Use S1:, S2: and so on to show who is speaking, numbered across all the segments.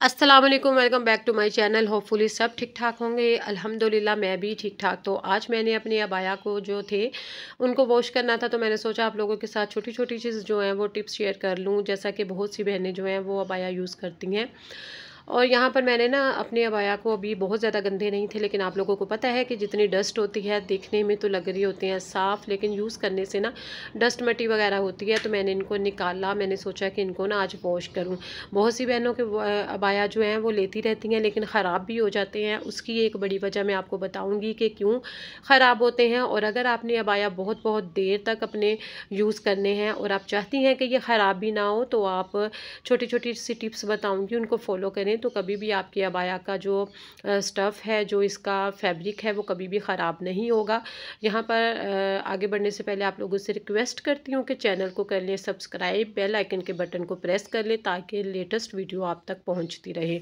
S1: अस्सलाम वालेकुम welcome back to my channel hopefully सब ठीक ठाक होंगे। अल्हम्दुलिल्लाह, मैं भी ठीक ठाक तो आज मैंने अपने अबाया को जो थे, उनको वॉश करना था तो मैंने सोचा आप लोगों के साथ छोटी छोटी चीज़ जो हैं, वो टिप्स शेयर कर लूँ। जैसा कि बहुत सी बहनें जो हैं, वो अबाया यूज़ करती हैं। और यहाँ पर मैंने ना अपने अबाया को अभी बहुत ज़्यादा गंदे नहीं थे, लेकिन आप लोगों को पता है कि जितनी डस्ट होती है, देखने में तो लग रही होती हैं साफ़, लेकिन यूज़ करने से ना डस्ट मट्टी वगैरह होती है तो मैंने इनको निकाला, मैंने सोचा कि इनको ना आज वॉश करूँ। बहुत सी बहनों के अबाया जो हैं वो लेती रहती हैं, लेकिन ख़राब भी हो जाते हैं। उसकी एक बड़ी वजह मैं आपको बताऊँगी कि क्यों ख़राब होते हैं, और अगर आपने अबाया बहुत बहुत देर तक अपने यूज़ करने हैं, और आप चाहती हैं कि ये ख़राब भी ना हो तो आप छोटी छोटी सी टिप्स बताऊँगी, उनको फॉलो करें। तो कभी भी आपकी अबाया का जो स्टफ़ है, जो इसका फैब्रिक है, वो कभी भी ख़राब नहीं होगा। यहाँ पर आगे बढ़ने से पहले आप लोगों से रिक्वेस्ट करती हूँ कि चैनल को कर लें सब्सक्राइब बेल आइकन के बटन को प्रेस कर लें ताकि लेटेस्ट वीडियो आप तक पहुँचती रहे।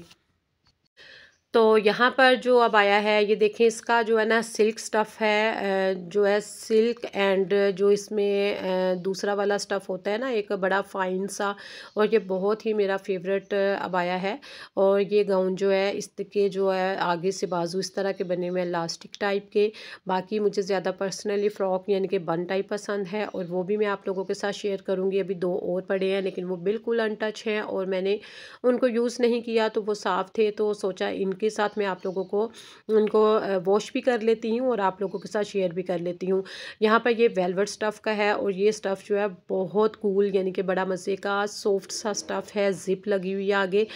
S1: तो यहाँ पर जो अब आया है, ये देखें इसका जो है ना सिल्क स्टफ़ है जो है सिल्क एंड जो इसमें दूसरा वाला स्टफ़ होता है ना, एक बड़ा फाइन सा, और ये बहुत ही मेरा फेवरेट अबाया है। और ये गाउन जो है, इसके जो है आगे से बाजू इस तरह के बने हुए लास्टिक टाइप के। बाकी मुझे ज़्यादा पर्सनली फ़्रॉक यानी कि बन टाइप पसंद है, और वो भी मैं आप लोगों के साथ शेयर करूँगी। अभी दो और पड़े हैं, लेकिन वो बिल्कुल अनटच हैं, और मैंने उनको यूज़ नहीं किया तो वो साफ़ थे तो सोचा इन उनके साथ मैं आप लोगों को, उनको वॉश भी कर लेती हूँ और आप लोगों के साथ शेयर भी कर लेती हूँ। यहाँ पर ये वेलवेट स्टफ़ का है और ये स्टफ़ जो है बहुत कूल यानी कि बड़ा मज़े का, सॉफ्ट सा स्टफ़ है, ज़िप लगी हुई है आगे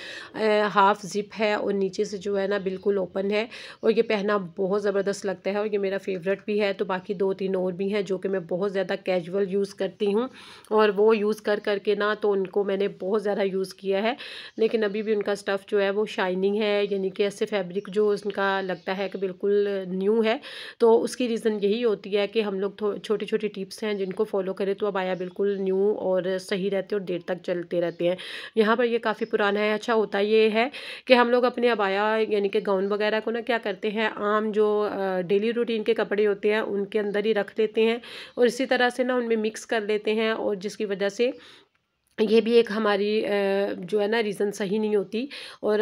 S1: हाफ़ ज़िप है और नीचे से जो है ना बिल्कुल ओपन है और ये पहना बहुत ज़बरदस्त लगता है और ये मेरा फेवरेट भी है तो बाकी दो तीन और भी हैं जो कि मैं बहुत ज़्यादा कैजुअल यूज़ करती हूँ और वो यूज़ कर करके ना तो उनको मैंने बहुत ज़्यादा यूज़ किया है, लेकिन अभी भी उनका स्टफ़ जो है वो शाइनिंग है यानी कि ऐसे फैब्रिक जो उनका लगता है कि बिल्कुल न्यू है तो उसकी रीज़न यही होती है कि हम लोग छोटी छोटी टिप्स हैं जिनको फॉलो करें तो अब आया बिल्कुल न्यू और सही रहते और देर तक चलते रहते हैं। यहाँ पर ये काफ़ी पुराना है अच्छा होता ये है कि हम लोग अपने अबाया यानी कि गाउन वगैरह को ना क्या करते हैं, आम जो डेली रूटीन के कपड़े होते हैं उनके अंदर ही रख लेते हैं और इसी तरह से ना उनमें मिक्स कर लेते हैं और जिसकी वजह से ये भी एक हमारी जो है ना रीज़न सही नहीं होती और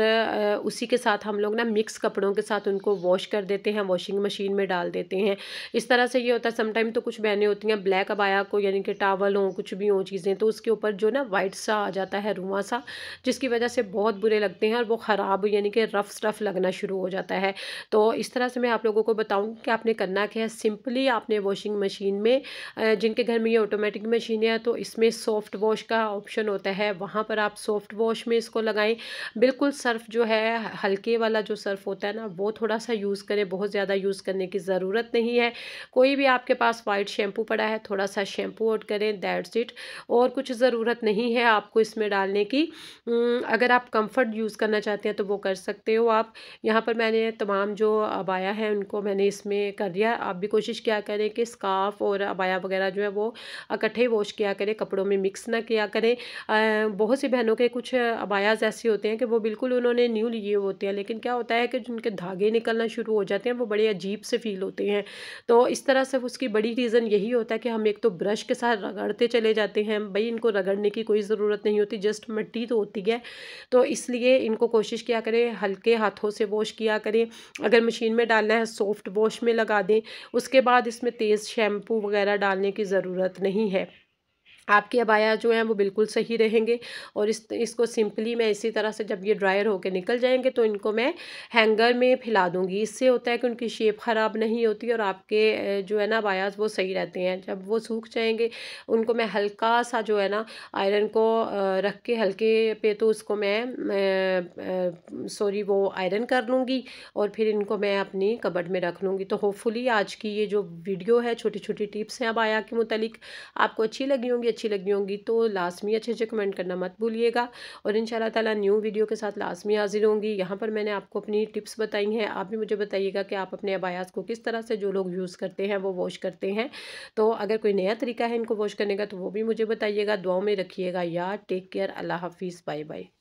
S1: उसी के साथ हम लोग ना मिक्स कपड़ों के साथ उनको वॉश कर देते हैं वॉशिंग मशीन में डाल देते हैं। इस तरह से ये होता है समटाइम तो कुछ बहनें होती हैं ब्लैक अबाया को, यानी कि टावल हों, कुछ भी हों चीज़ें तो उसके ऊपर जो ना वाइट सा आ जाता है, रुआ सा, जिसकी वजह से बहुत बुरे लगते हैं और वो ख़राब, यानी कि रफ़ स्टफ़ लगना शुरू हो जाता है। तो इस तरह से मैं आप लोगों को बताऊँ कि आपने करना क्या है। सिंपली आपने वॉशिंग मशीन में जिनके घर में ये ऑटोमेटिक मशीन है तो इसमें सॉफ्ट वॉश का ऑप्शन होता है, वहाँ पर आप सॉफ्ट वॉश में इसको लगाएँ। बिल्कुल सर्फ़ जो है, हल्के वाला जो सर्फ़ होता है ना, वो थोड़ा सा यूज़ करें, बहुत ज़्यादा यूज़ करने की ज़रूरत नहीं है। कोई भी आपके पास वाइट शैम्पू पड़ा है, थोड़ा सा शैम्पू ऐड करें दैट्स इट और कुछ ज़रूरत नहीं है आपको इसमें डालने की। अगर आप कम्फ़र्ट यूज़ करना चाहते हैं तो वो कर सकते हो आप। यहाँ पर मैंने तमाम जो अबाया है, उनको मैंने इसमें कर दिया। आप भी कोशिश क्या करें कि स्काफ और अबाया वगैरह जो है, वो इकट्ठे वॉश किया करें, कपड़ों में मिक्स ना किया करें। बहुत सी बहनों के कुछ अबायाज़ ऐसे होते हैं कि वो बिल्कुल उन्होंने न्यू लिए होते हैं, लेकिन क्या होता है कि जिनके धागे निकलना शुरू हो जाते हैं, वो बड़े अजीब से फील होते हैं। तो इस तरह से उसकी बड़ी रीज़न यही होता है कि हम एक तो ब्रश के साथ रगड़ते चले जाते हैं, भाई इनको रगड़ने की कोई ज़रूरत नहीं होती जस्ट मिट्टी तो होती है। तो इसलिए इनको कोशिश किया करें, हल्के हाथों से वॉश किया करें। अगर मशीन में डालना है सॉफ्ट वॉश में लगा दें, उसके बाद इसमें तेज़ शैम्पू वगैरह डालने की ज़रूरत नहीं है। आपके अबाया जो हैं वो बिल्कुल सही रहेंगे और इस, इसको सिंपली मैं इसी तरह से जब ये ड्रायर होकर निकल जाएँगे तो इनको मैं हैंगर में फैला दूँगी। इससे होता है कि उनकी शेप ख़राब नहीं होती और आपके जो है ना अबायाज वो सही रहते हैं। जब वो सूख जाएँगे, उनको मैं हल्का सा जो है ना, आयरन को रख के हल्के पे तो उसको मैं सॉरी, वो आयरन कर लूँगी और फिर इनको मैं अपनी कबड में रख लूँगी। तो होपफुली आज की ये जो वीडियो है छोटी छोटी टिप्स हैं अबाया के मुतलिक, आपको अच्छी लगी होंगी अच्छी लगी होंगी तो लाजमी अच्छे अच्छे कमेंट करना मत भूलिएगा। और इन शाला तला न्यू वीडियो के साथ लाजमी हाजिर होंगी। यहाँ पर मैंने आपको अपनी टिप्स बताई हैं। आप भी मुझे बताइएगा कि आप अपने अबायास को किस तरह से जो लोग यूज़ करते हैं, वो वॉश करते हैं। तो अगर कोई नया तरीका है इनको वॉश करने का तो वो भी मुझे बताइएगा। दुआ में रखिएगा। या टेक केयर। अल्लाह हाफिज़। Bye bye.